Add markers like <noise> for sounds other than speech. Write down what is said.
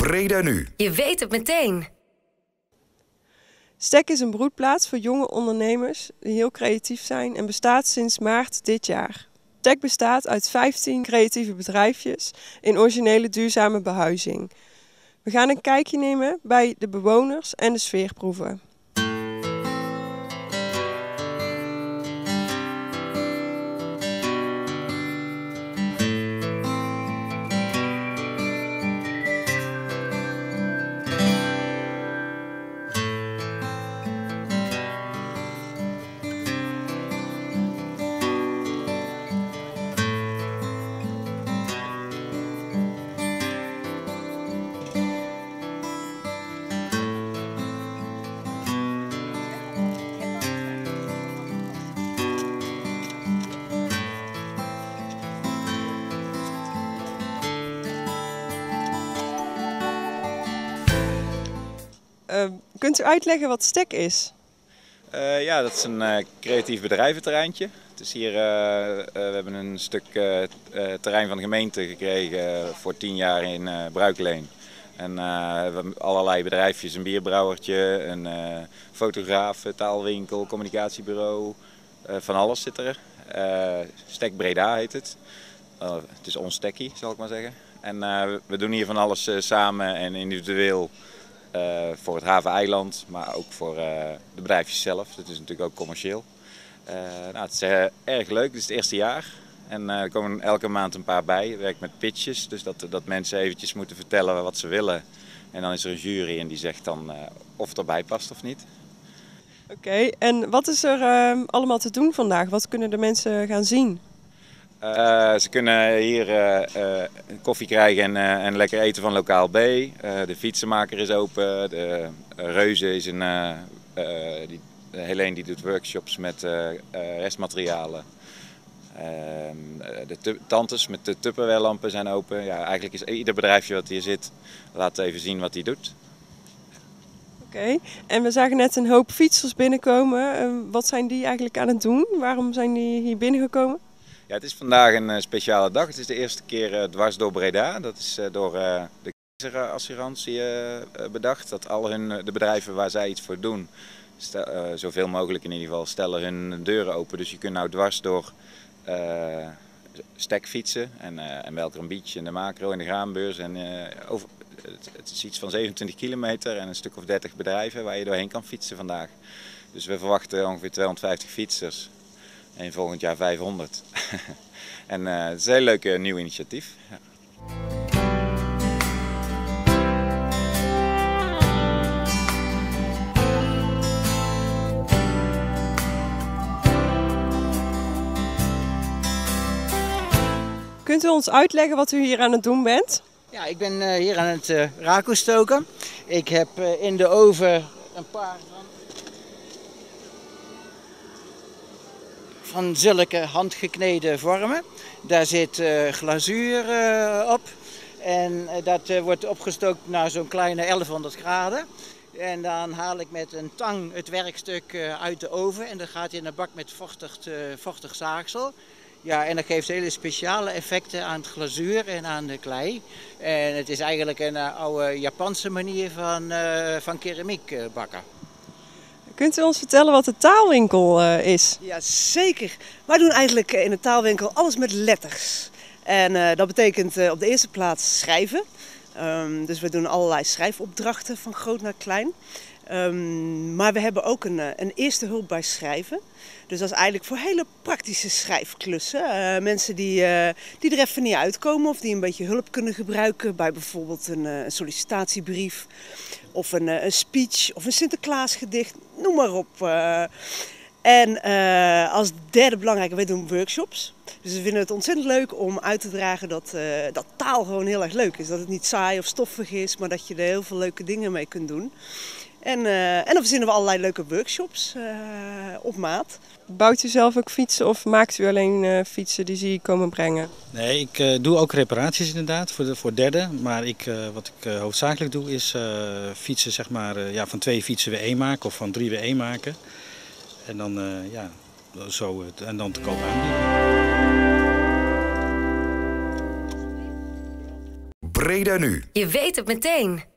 Breda nu. Je weet het meteen. Stek is een broedplaats voor jonge ondernemers die heel creatief zijn en bestaat sinds maart dit jaar. Stek bestaat uit 15 creatieve bedrijfjes in originele duurzame behuizing. We gaan een kijkje nemen bij de bewoners en de sfeerproeven. Uh, kunt u uitleggen wat Stek is? Uh, ja, dat is een uh, creatief bedrijventerreintje. Het is hier, we hebben een stuk terrein van de gemeente gekregen voor tien jaar in Bruikleen. En we hebben allerlei bedrijfjes, een bierbrouwertje, een fotograaf, taalwinkel, communicatiebureau, van alles zit er. Stek Breda heet het. het is ons stekkie, zal ik maar zeggen. En we doen hier van alles samen en individueel. Uh, voor het haveneiland, maar ook voor uh, de bedrijfjes zelf. Dat is natuurlijk ook commercieel. Uh, nou, het is erg leuk, het is het eerste jaar. En er komen elke maand een paar bij. Ik werk met pitches, dus dat, dat mensen eventjes moeten vertellen wat ze willen. En dan is er een jury en die zegt dan of het erbij past of niet. Oké, en wat is er allemaal te doen vandaag? Wat kunnen de mensen gaan zien? Uh, ze kunnen hier uh, uh, koffie krijgen en, en, lekker eten van lokaal B. de fietsenmaker is open. De Reuze is een. die, Helene die doet workshops met restmaterialen. Ehm, de tantes met de Tupperware-lampen zijn open. Ja, eigenlijk is ieder bedrijfje wat hier zit, laat even zien wat hij doet. Oké, en we zagen net een hoop fietsers binnenkomen. wat zijn die eigenlijk aan het doen? Waarom zijn die hier binnengekomen? Ja, het is vandaag een uh, speciale dag. Het is de eerste keer uh, dwars door Breda. Dat is uh, door de Keizerassurantie bedacht. Dat al hun, de bedrijven waar zij iets voor doen, stel, zoveel mogelijk in ieder geval, stellen hun deuren open. Dus je kunt nou dwars door stek fietsen. En, en Welker een Beach en de Macro en de Graanbeurs. En, over, het, het, is iets van 27 kilometer en een stuk of 30 bedrijven waar je doorheen kan fietsen vandaag. Dus we verwachten ongeveer 250 fietsers. En volgend jaar 500. <laughs> en uh, het is een heel leuk uh, nieuw initiatief. Ja. Kunt u ons uitleggen wat u hier aan het doen bent? Ja, ik ben uh, hier aan het uh, rako stoken. Ik heb uh, in de oven een paar van zulke handgekneden vormen. Daar zit uh, glazuur uh, op en uh, dat wordt opgestookt naar zo'n kleine 1100 graden. En dan haal ik met een tang het werkstuk uit de oven en dan gaat in een bak met vochtig, vochtig zaagsel. Ja, en dat geeft hele speciale effecten aan het glazuur en aan de klei. En het is eigenlijk een oude Japanse manier van, van keramiek bakken. Kunt u ons vertellen wat de taalwinkel uh, is? Ja, zeker. Wij doen eigenlijk in de taalwinkel alles met letters. En uh, dat betekent op de eerste plaats schrijven. Um, dus we doen allerlei schrijfopdrachten van groot naar klein. Um, maar we hebben ook een, een, eerste hulp bij schrijven. Dus dat is eigenlijk voor hele praktische schrijfklussen. mensen die, die er even niet uitkomen of die een beetje hulp kunnen gebruiken bij bijvoorbeeld een, een sollicitatiebrief of een, een, speech of een Sinterklaasgedicht, noem maar op. Uh, en uh, als derde belangrijke, wij doen workshops. Dus we vinden het ontzettend leuk om uit te dragen dat, uh, dat taal gewoon heel erg leuk is. Dat het niet saai of stoffig is, maar dat je er heel veel leuke dingen mee kunt doen. En, uh, en dan verzinnen we allerlei leuke workshops op maat. Bouwt u zelf ook fietsen of maakt u alleen fietsen die ze hier komen brengen? Nee, ik doe ook reparaties inderdaad voor, de, voor derden. Maar ik, wat ik hoofdzakelijk doe is fietsen zeg maar, ja, van twee fietsen weer één maken of van drie weer één maken. En dan, uh, ja, zo, en dan te koop aanbieden. Breda nu. Je weet het meteen.